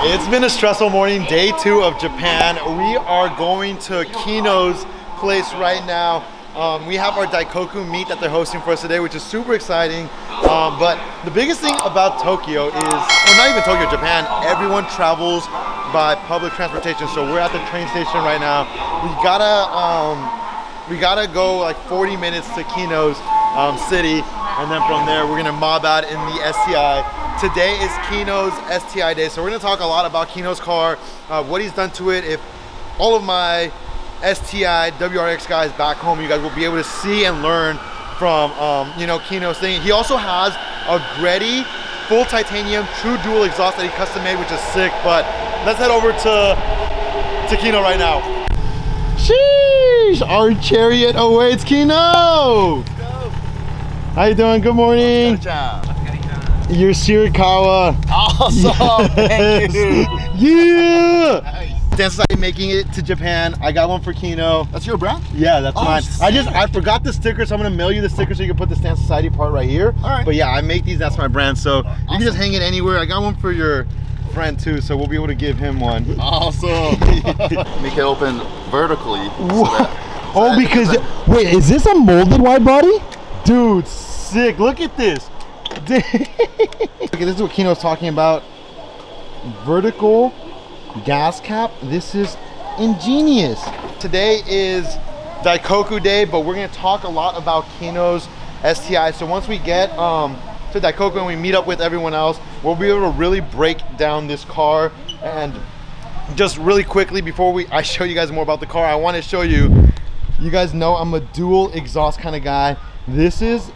it's been a stressful morning, day two of Japan. We are going to Kino's place right now. Um, we have our Daikoku meet that they're hosting for us today, which is super exciting. Um, but the biggest thing about Tokyo is, well, not even Tokyo, Japan, everyone travels by public transportation. So we're at the train station right now. We gotta, um, we gotta go like 40 minutes to Kino's um, city, and then from there we're gonna mob out in the STI. Today is Kino's STI day, so we're gonna talk a lot about Kino's car, uh, what he's done to it, if all of my STI WRX guys back home, you guys will be able to see and learn from um, you know Kino's thing. He also has a Greddy full titanium true dual exhaust that he custom made, which is sick. But let's head over to to Kino right now. Sheesh! Our chariot awaits Kino. How you doing? Good morning. You're Shirakawa. Awesome! Thank you. Yeah. Nice. Stance Society making it to Japan. I got one for Kino. That's your brand? Yeah, that's Oh, mine. I just. I forgot the sticker, so I'm gonna mail you the sticker so you can put the Stance Society part right here. All right. But yeah, I make these. That's my brand. So you can just hang it anywhere. I got one for your friend too, so we'll be able to give him one. Awesome. Make it open vertically. so that- oh, because wait, is this a molded wide body? Dude, sick. Look at this. okay, this is what Kino's talking about. Vertical gas cap. This is ingenious. Today is Daikoku Day, but we're gonna talk a lot about Kino's STI. So once we get um, to Daikoku and we meet up with everyone else, we'll be able to really break down this car and just really quickly before we I show you guys more about the car, I want to show you. You guys know I'm a dual exhaust kind of guy. This is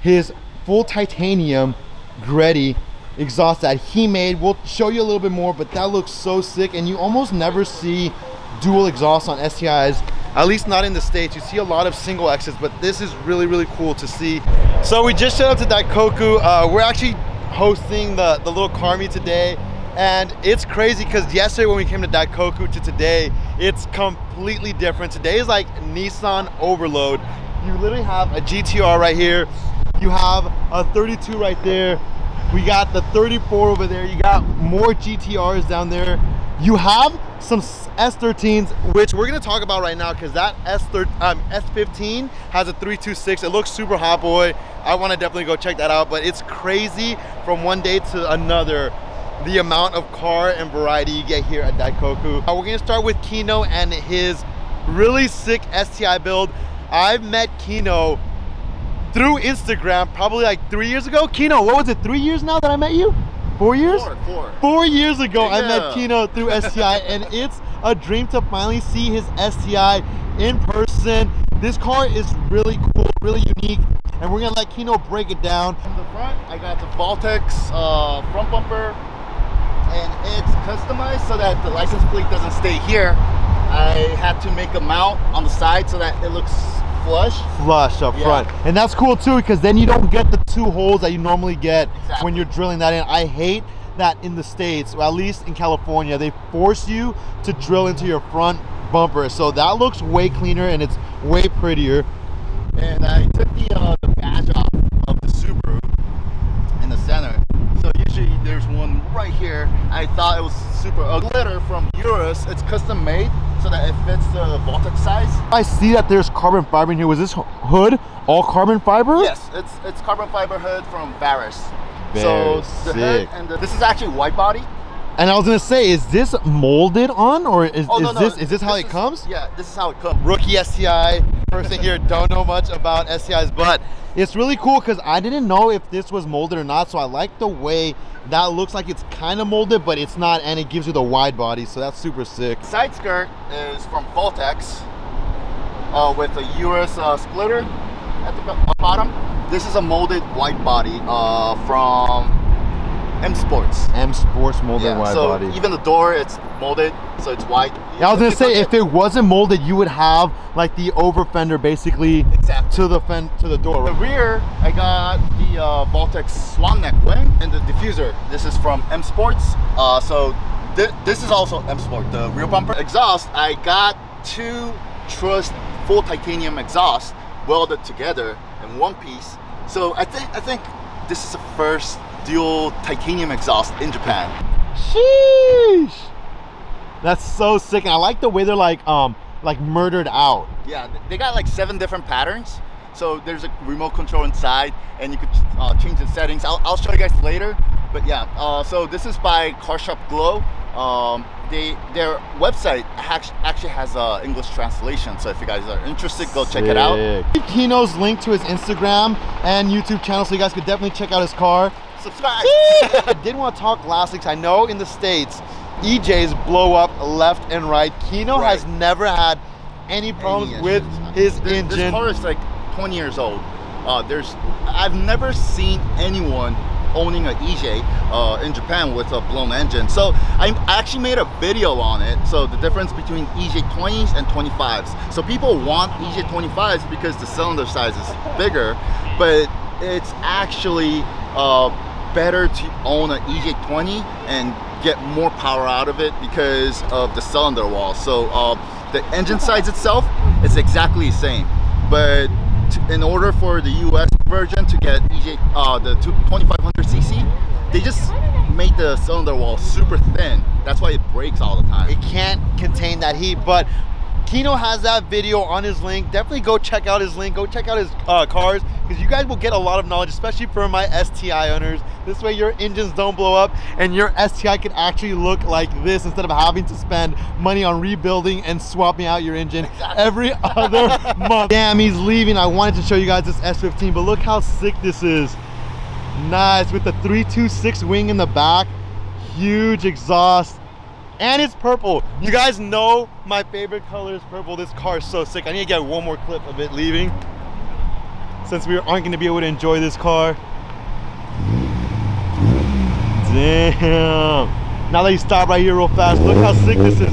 his full titanium Greddy exhaust that he made. We'll show you a little bit more, but that looks so sick. And you almost never see dual exhaust on STIs, at least not in the States. You see a lot of single exits, but this is really, really cool to see. So we just showed up to Daikoku. Uh, we're actually hosting the, the little car meet today. And it's crazy because yesterday when we came to Daikoku to today, it's completely different. Today is like Nissan overload. You literally have a GTR right here. You have a 32 right there. We got the 34 over there. You got more GTRs down there. You have some S13s, which we're gonna talk about right now because that S13, um, S15 has a 326. It looks super hot, boy. I want to definitely go check that out. But it's crazy from one day to another the amount of car and variety you get here at Daikoku. Uh, we're gonna start with Kino and his really sick STI build. I've met Kino through Instagram probably like three years ago. Kino, what was it, three years now that I met you? Four years? Four, four. Four years ago, I met Kino through STI, and it's a dream to finally see his STI in person. This car is really cool, really unique, and we're gonna let Kino break it down. From the front, I got the Voltex uh, front bumper, and it's customized so that the license plate doesn't stay here. I had to make a mount on the side so that it looks flush. Flush up Yeah. front, and that's cool too because then you don't get the two holes that you normally get Exactly. when you're drilling that in. I hate that in the states, or at least in California, they force you to drill into your front bumper. So that looks way cleaner and it's way prettier. and I took the, uh, the badge off of the Subaru in the center. So usually there's one right here. I thought it was super a glitter from Eurus. It's custom made so that it fits the Voltex size. I see that there's carbon fiber in here. Was this hood all carbon fiber? Yes, it's it's carbon fiber hood from. Very so the hood and the, this is actually white body. And I was gonna say, is this molded on, or is, Oh is no, no, this is this how it comes? Yeah, this is how it comes. Rookie STI person here, don't know much about STIs, but it's really cool because I didn't know if this was molded or not. So I like the way that looks like it's kind of molded, but it's not, and it gives you the wide body. So that's super sick. Side skirt is from Voltex uh, with a Eurus uh, splitter at the bottom. This is a molded white body uh, from M Sports. M Sports molded Yeah, wide so body. even the door, it's molded, so it's white. yeah, I was gonna say if it wasn't molded, you would have like the over fender basically Exactly. to the fen to the door. The rear, I got the uh, Voltex Swan Neck wing and the diffuser. This is from M Sports. Uh, so thi- this is also M Sport. The rear bumper exhaust, I got two Trust full titanium exhaust welded together in one piece. So I think I think this is the first dual titanium exhaust in Japan. Sheesh. That's so sick. And I like the way they're like um like murdered out. Yeah, they got like seven different patterns. So there's a remote control inside and you could uh, change the settings. I'll, I'll show you guys later. But yeah, uh, so this is by Car Shop Glow. Um, they Their website actually has a English translation. So if you guys are interested, go check it out. Kino's link to his Instagram and YouTube channel so you guys could definitely check out his car. Subscribe. I did want to talk classics. I know in the States, EJs blow up left and right. Kino right. has never had any problems any with his this, engine. This car is like 20 years old. Uh, there's, I've never seen anyone owning an EJ uh, in Japan with a blown engine. So I actually made a video on it. So the difference between EJ20s and 25s. So people want EJ25s because the cylinder size is bigger, but it's actually uh, better to own an EJ20 and get more power out of it because of the cylinder wall. So uh, the engine size itself is exactly the same, but in order for the US version to get EJ, uh, the 2500cc, they just made the cylinder wall super thin. That's why it breaks all the time. It can't contain that heat, but Kino has that video on his link. Definitely go check out his link. Go check out his uh, cars because you guys will get a lot of knowledge, especially for my STI owners. This way your engines don't blow up and your STI can actually look like this instead of having to spend money on rebuilding and swapping out your engine exactly. every other month. Damn, he's leaving. I wanted to show you guys this S15, but look how sick this is. Nice, with the 326 wing in the back. Huge exhaust and it's purple. You guys know my favorite color is purple. This car is so sick. I need to get one more clip of it leaving since we aren't gonna be able to enjoy this car. Damn. Now that you stop right here real fast, look how sick this is.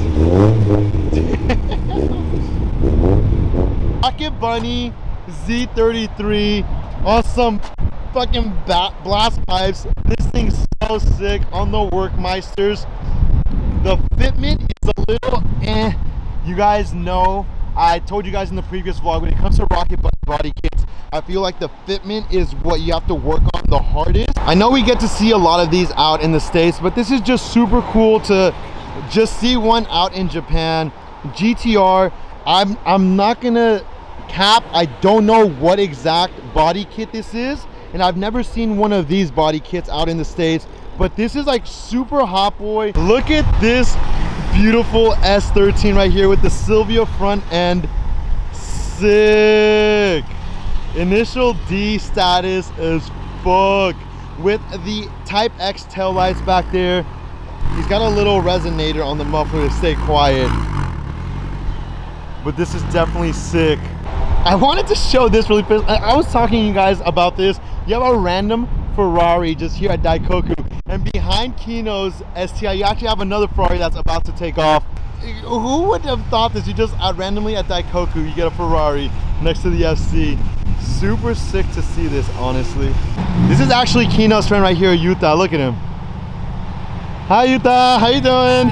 Rocket Bunny Z33 on some fucking blast pipes. This thing's so sick on the Workmeisters. The fitment is a little eh. You guys know, I told you guys in the previous vlog, when it comes to rocket Bunny body kits, I feel like the fitment is what you have to work on the hardest. I know we get to see a lot of these out in the States, but this is just super cool to just see one out in Japan. GTR, I'm, I'm not gonna cap, I don't know what exact body kit this is, and I've never seen one of these body kits out in the States, but this is like super hot boy look at this beautiful s13 right here with the silvia front end sick initial d status is fuck with the type x tail lights back there he's got a little resonator on the muffler to stay quiet but this is definitely sick I wanted to show this really fast. I was talking to you guys about this. You have a random Ferrari just here at Daikoku and behind Kino's STI, you actually have another Ferrari that's about to take off. Who would have thought this? You just out randomly at Daikoku, you get a Ferrari next to the FC. Super sick to see this, honestly. This is actually Kino's friend right here, Yuta. Look at him. Hi, Yuta. How you doing?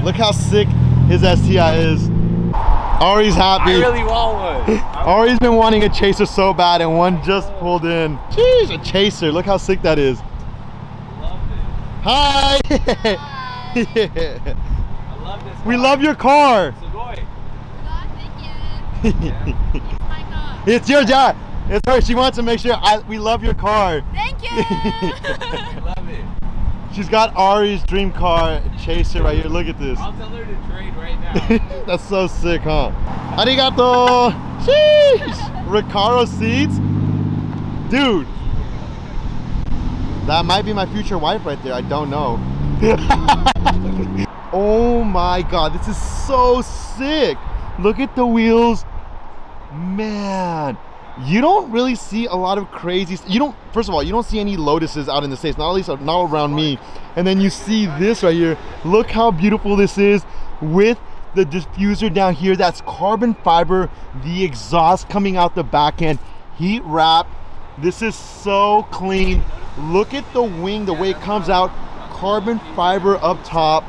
Look how sick his STI is. Ari's happy. I really want one. Ari's been wanting a chaser so bad and one just pulled in. Jeez, a chaser. Look how sick that is. Hi! Hi. yeah. I love this car. We love your car. Sugoi. thank you. it's my car. It's your job. It's her. She wants to make sure I, we love your car. Thank you. love it. She's got Ari's dream car chaser right here. Look at this. I'll tell her to trade right now. That's so sick, huh? Arigato. Sheesh. Recaro seats. Dude, that might be my future wife right there. I don't know. Oh my god, this is so sick. Look at the wheels. Man, you don't really see a lot of crazy you don't first of all you don't see any lotuses out in the states not at least not around me and then you see this right here look how beautiful this is with the diffuser down here that's carbon fiber the exhaust coming out the back end heat wrap this is so clean Look at the wing, the way it comes out. Carbon fiber up top.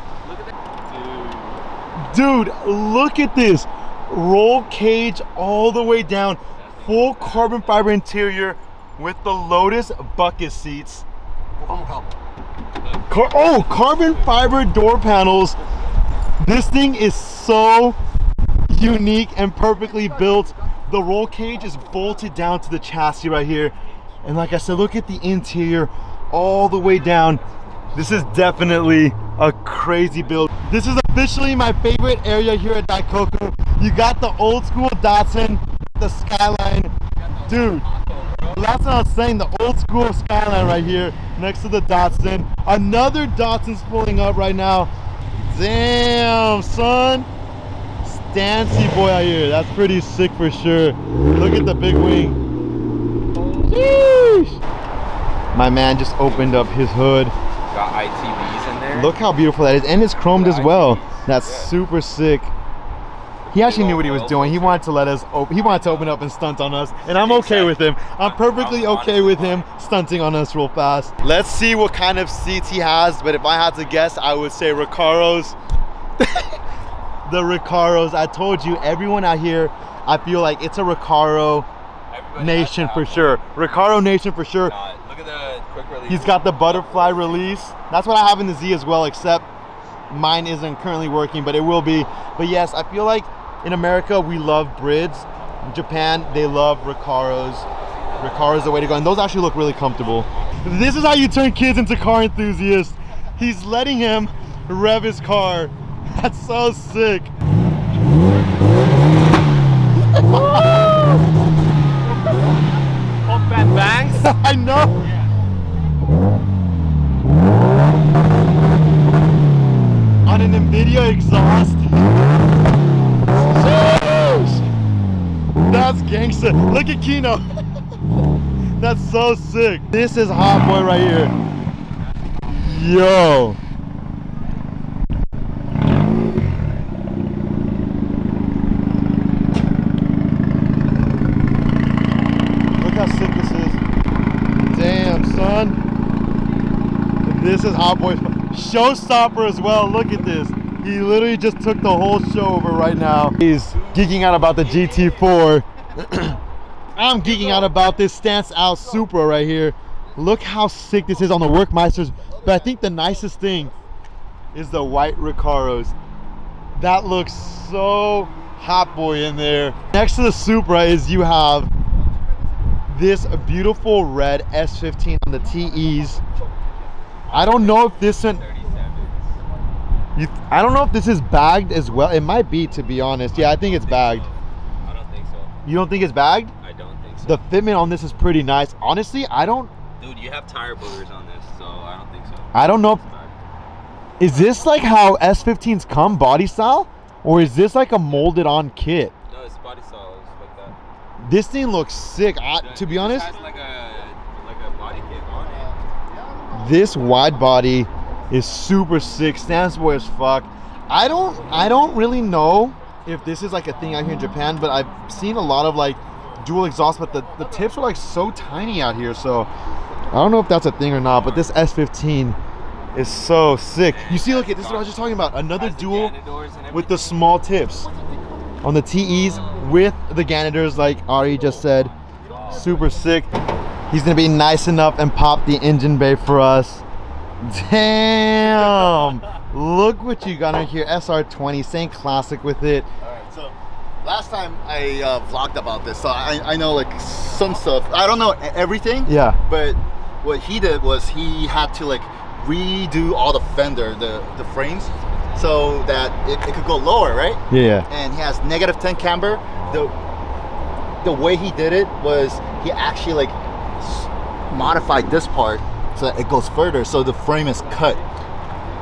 Dude, look at this. Roll cage all the way down. Full carbon fiber interior with the Lotus bucket seats. Car- oh, carbon fiber door panels. This thing is so unique and perfectly built. The roll cage is bolted down to the chassis right here. And like I said, look at the interior all the way down. This is definitely a crazy build. This is officially my favorite area here at Daikoku. You got the old school Datsun, the Skyline. Dude, that's what I was saying, the old school Skyline right here next to the Datsun. Another Datsun's pulling up right now. Damn, son. Stancy boy out here. That's pretty sick for sure. Look at the big wing. Sheesh. My man just opened up his hood. Got there. Look how beautiful that is. And it's chromed as well. That's Yeah. super sick. He actually knew what he was doing. He wanted to let us, op- he wanted to open up and stunt on us. And I'm okay with him. I'm perfectly okay with him stunting on us real fast. Let's see what kind of seats he has. But if I had to guess, I would say Recaro's. the Recaros. I told you, everyone out here, I feel like it's a Recaro Everybody nation for sure. Recaro nation for sure. Look at the quick release. He's got the butterfly release. That's what I have in the Z as well, except mine isn't currently working, but it will be. But yes, I feel like in America we love Brides. In Japan, they love Recaros. Recaro's the way to go, and those actually look really comfortable. This is how you turn kids into car enthusiasts. He's letting him rev his car. That's so sick. Pump and bangs. I know. On an Invidia exhaust. Sheesh. That's gangster. Look at Kino. That's so sick. This is hot boy right here. Yo. Look how sick this is. Damn, son. This is Hot Boy. Showstopper as well. Look at this. He literally just took the whole show over right now. He's geeking out about the GT4. I'm geeking out about this Stance Out Supra right here. Look how sick this is on the Workmeisters. But I think the nicest thing is the white Recaros. That looks so hot boy in there. Next to the Supra is you have this beautiful red S15 on the TEs. I don't know if this one, 37s. You, I don't know if this is bagged as well. It might be, to be honest. Yeah, I think it's bagged. I don't think so. You don't think it's bagged? I don't think so. The fitment on this is pretty nice. Honestly, I don't, Dude, you have tire boogers on this, so I don't think so. I don't know. If, is this like how S15s come body style? Or is this like a molded on kit? No, it's body style. It's like that. This thing looks sick. I, to be honest, has like a like a body kit on it. this wide body is super sick stands boy as fuck i don't i don't really know if this is like a thing out here in japan but i've seen a lot of like dual exhaust but the, the tips are like so tiny out here so i don't know if that's a thing or not but this s15 is so sick you see look at this is what i was just talking about another dual Gannon doors and with the small tips on the TEs with the Ganadors, like Ari just said. Super sick. He's gonna be nice enough and pop the engine bay for us. Damn! Look what you got in here. SR20, same classic with it. Alright, so last time I uh, vlogged about this, so I, I know like some stuff. I don't know everything. Yeah. But what he did was he had to like redo all the fender, the, the frames, so that it, it could go lower, right? Yeah. And he has negative 10 camber. The the way he did it was he actually like modified this part so that it goes further, so the frame is cut.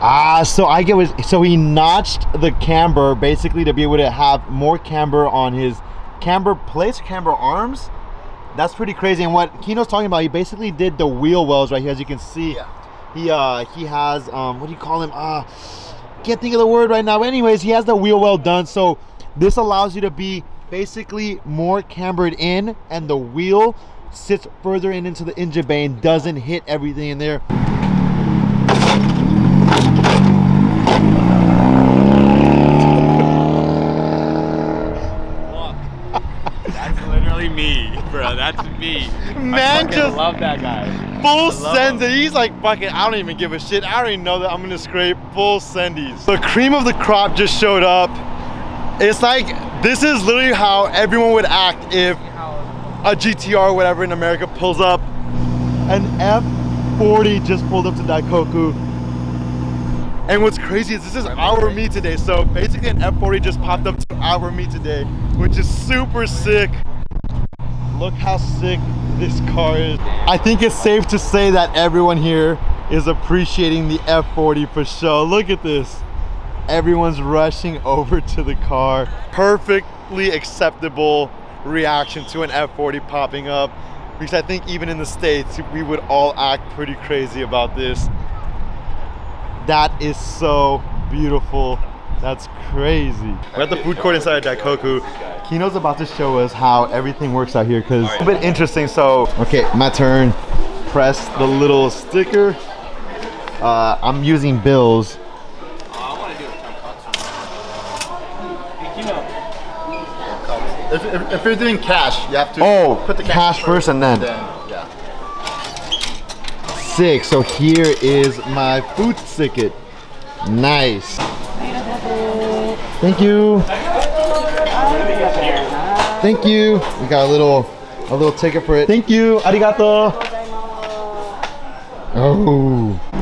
Ah, so I get what. So he notched the camber basically to be able to have more camber on his camber plates, camber arms. That's pretty crazy. And what Kino's talking about, he basically did the wheel wells right here, as you can see. Yeah. He uh he has um what do you call him? Ah, can't think of the word right now. Anyways, he has the wheel well done. So this allows you to be basically more cambered in, and the wheel sits further in into the engine bay and doesn't hit everything in there. That's literally me, bro. That's me. Man I just- love that guy. Full love sends it. He's like fucking. I don't even give a shit. I already know that I'm gonna scrape full sendies. The cream of the crop just showed up. It's like this is literally how everyone would act if a GTR or whatever in America pulls up. An F40 just pulled up to Daikoku. And what's crazy is this is our meet today. So basically an F40 just popped up to our meet today, which is super sick. Look how sick this car is. I think it's safe to say that everyone here is appreciating the F40 for sure. Look at this. Everyone's rushing over to the car. Perfectly acceptable reaction to an F40 popping up. Because I think even in the States, we would all act pretty crazy about this. That is so beautiful. That's crazy. We're at the food court inside of Daikoku. Kino's about to show us how everything works out here because it's a bit interesting. So, okay, my turn. Press the little sticker. Uh, I'm using bills. I want to do a tonkatsu. If, if, if you're doing cash, you have to Oh, put the cash first and then. Then, yeah. Sick. So here is my food ticket. Nice. Thank you. Thank you. We got a little a little ticket for it. Thank you. Arigato. Oh.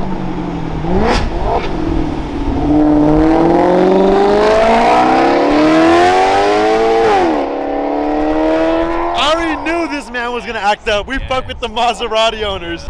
We fuck with the Maserati owners.